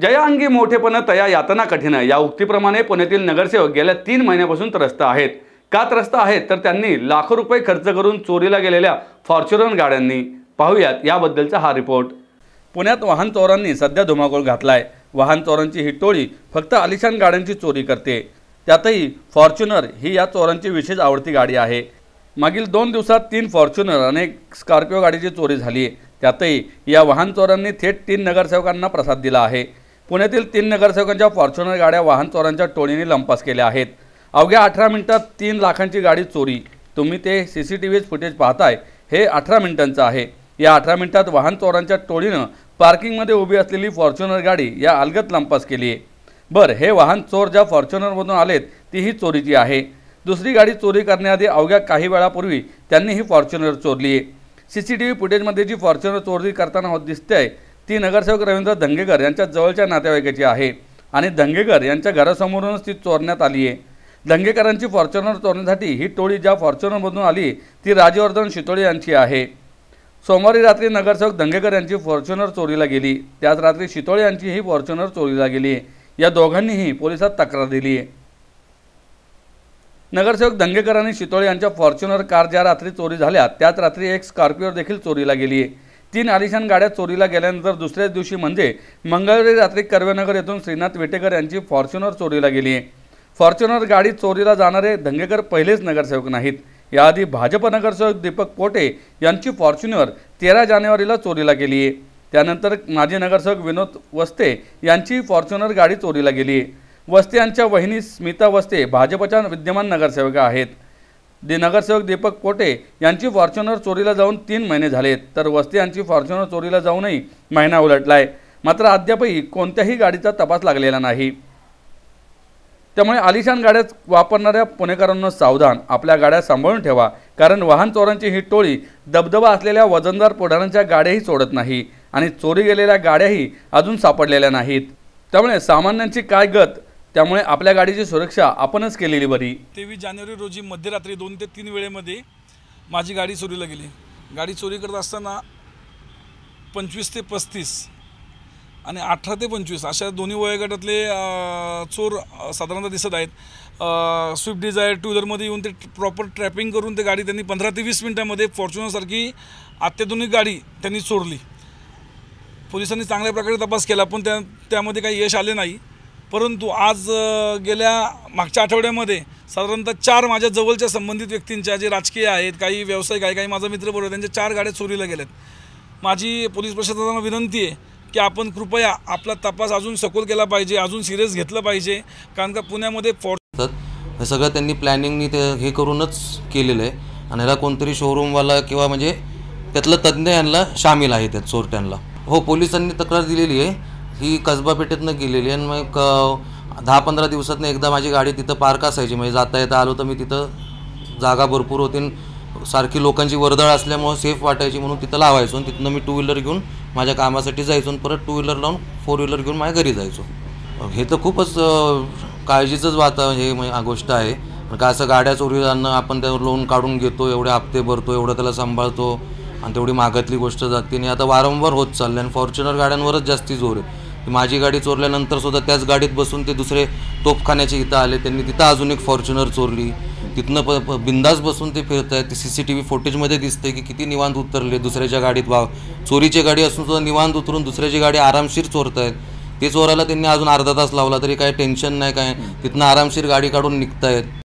जया अंगी मोठेपण तया यातना कठीण या उक्तीप्रमाणे पुण्यातील नगरसेवक गेल्या तीन महिन्यापासून त्रस्त आहेत. का त्रस्त आहेत? तर त्यांनी लाखो रुपये खर्च करून चोरीला गेलेल्या फॉर्च्युनर गाड्यांनी. पाहूयात याबद्दलचा हा रिपोर्ट. पुण्यात वाहन चोरांनी सध्या धुमाकूळ घातलाय. वाहन चोरांची ही टोळी फक्त आलिशान गाड्यांची चोरी करते. त्यातही फॉर्च्युनर ही या चोरांची विशेष आवडती गाडी आहे. मागील दोन दिवसात तीन फॉर्च्युनर आणि स्कॉर्पिओ गाडीची चोरी झाली. आहे त्यातही या वाहन चोरांनी थेट तीन नगरसेवकांना प्रसाद दिला आहे. पुण्यातील तीन नगरसेवकांच्या फॉर्च्युनर गाड्या वाहन चोरांच्या टोळीने लंपास केल्या आहेत. अवघ्या अठरा मिनिटात तीन लाखांची गाडी चोरी. तुम्ही ते C C T V footage पाहताय हे अठरा मिनिटांचं आहे. या अठरा मिनिटात वाहन चोरांच्या टोळीनं पार्किंगमध्ये उभी असलेली फॉर्च्युनर गाडी या अलगत लंपास केली आहे. बरं हे वाहन चोर ज्या फॉर्च्युनरमधून आलेत ती ही चोरीची आहे. दुसरी गाडी चोरी करण्याआधी अवघ्या काही वेळापूर्वी त्यांनी ही फॉर्च्युनर चोरली आहे. सी सी टी व्ही फुटेजमध्ये जी फॉर्च्युनर चोरी करताना होत दिसते आहे ती नगरसेवक रवींद्र दंगेकर यांच्या जवळच्या नातेवाईकाची आहे आणि दंगेकर यांच्या घरासमोरूनच ती चोरण्यात आली आहे. दंगेकरांची फॉर्च्युनर चोरण्यासाठी ही टोळी ज्या फॉर्च्युनरमधून आली ती राजवर्धन शितोळे यांची आहे. सोमवारी रात्री नगरसेवक दंगेकर यांची फॉर्च्युनर चोरीला गेली. त्याच रात्री शितोळे यांची ही फॉर्च्युनर चोरीला गेली. आहे या दोघांनीही पोलिसात तक्रार दिली आहे. नगरसेवक दंगेकर आणि शितोळे यांच्या फॉर्च्युनर कार ज्या रात्री चोरी झाल्या त्याच रात्री एक स्कॉर्पिओ देखील चोरीला गेली आहे. तीन आलिशान गाड्या चोरीला गेल्यानंतर दुसऱ्याच दिवशी म्हणजे मंगळवारी रात्री कर्वेनगर येथून श्रीनाथ वेटेकर यांची फॉर्च्युनर चोरीला गेली. आहे फॉर्च्युनर गाडी चोरीला जाणारे दंगेकर पहिलेच नगरसेवक नाहीत. याआधी भाजप नगरसेवक दीपक पोटे यांची फॉर्च्युनर तेरा जानेवारीला चोरीला गेली. आहे त्यानंतर माजी नगरसेवक विनोद वस्ते यांची फॉर्च्युनर गाडी चोरीला गेली. आहे वस्ते यांच्या वहिनी स्मिता वस्ते भाजपच्या विद्यमान नगरसेविका आहेत. दे नगरसेवक दीपक पोटे यांची फॉर्च्युनर चोरीला जाऊन तीन महिने झालेत. तर वस्ती यांची फॉर्च्युनर चोरीला जाऊनही महिना उलटला आहे मात्र अद्यापही कोणत्याही गाडीचा तपास लागलेला नाही. त्यामुळे आलिशान गाड्या वापरणाऱ्या पुणेकरांना सावधान आपल्या गाड्या सांभाळून ठेवा. कारण वाहन चोरांची ही टोळी दबदबा असलेल्या वजनदार पुढाऱ्यांच्या गाड्याही सोडत नाही आणि चोरी गेलेल्या गाड्याही अजून सापडलेल्या नाहीत. त्यामुळे सामान्यांची काय गत त्यामुळे आपल्या गाडीची सुरक्षा आपणच केलेली बरी. तेवीस जानेवारी रोजी मध्यरात्री दोन ते तीन वेळेमध्ये माझी गाडी चोरीला गेली. गाडी चोरी करत असताना पंचवीस ते पस्तीस आणि अठरा ते पंचवीस अशा दोन्ही वयोगटातले चोर साधारणतः दिसत आहेत. स्विफ्ट डिझायर टू व्हीलरमध्ये येऊन ते प्रॉपर ट्रॅपिंग करून ते गाडी त्यांनी पंधरा ते वीस मिनटामध्ये फॉर्च्युनरसारखी अत्याधुनिक गाडी त्यांनी चोरली. पोलिसांनी चांगल्या प्रकारे तपास केला पण त्या त्यामध्ये काही यश आले नाही. परंतु आज गेल्या मागच्या आठवड्यामध्ये साधारणतः चार माझ्या जवळच्या संबंधित व्यक्तींच्या जे राजकीय आहेत काही व्यावसायिक आहे काही माझा मित्र बरोबर त्यांच्या चार गाड्या चोरीला गेल्यात. माझी पोलीस प्रशासनाला विनंती आहे की आपण कृपया आपला तपास अजून सखोल केला पाहिजे अजून सिरियस घेतलं पाहिजे कारण का पुण्यामध्ये फॉर हे सगळं त्यांनी प्लॅनिंगनी ते हे करूनच केलेलं आहे. आणि ह्याला कोणतरी शोरूमवाला किंवा म्हणजे त्यातलं तज्ज्ञ यांना सामील आहे त्यात चोरट्यांना. हो पोलिसांनी तक्रार दिलेली आहे. ही कसबा पेठेतनं गेलेली आहे आणि मग क- दहा पंधरा दिवसातनं एकदा माझी गाडी तिथं पार्क असायची म्हणजे जाता येता आलो तर मी तिथं जागा भरपूर होती आणि सारखी लोकांची वर्दळ असल्यामुळं सेफ वाटायची म्हणून तिथं लावायचो आणि तिथनं मी टू व्हीलर घेऊन माझ्या कामासाठी जायचो आणि परत टू व्हीलर लावून फोर व्हीलर घेऊन माझ्या घरी जायचो. हे तर खूपच काळजीचंच वाता हे म्हणजे गोष्ट आहे. कारण का असं गाड्या चोरी जाणं आपण त्यावर लोन काढून घेतो एवढे हप्ते भरतो एवढं त्याला सांभाळतो आणि तेवढी मागातली गोष्ट जाते. आणि आता वारंवार होत चाललं आणि फॉर्च्युनर गाड्यांवरच जास्ती जोर आहे. माझी गाडी चोरल्यानंतर सुद्धा त्याच गाडीत बसून ते दुसरे तोपखान्याचे इथं आले. त्यांनी तिथं अजून एक फॉर्च्युनर चोरली. तिथनं प प- बिंदास बसून ते फिरत आहेत. ते सी सी टी व्ही फुटेजमध्ये दिसते की किती निवांत उतरले दुसऱ्याच्या गाडीत. वा चोरीची गाडी असून सुद्धा निवांत उतरून दुसऱ्याची गाडी आरामशीर चोरत आहेत. ते चोराला त्यांनी अजून अर्धा तास लावला तरी काही टेन्शन नाही काय तिथनं आरामशीर गाडी काढून निघतायत.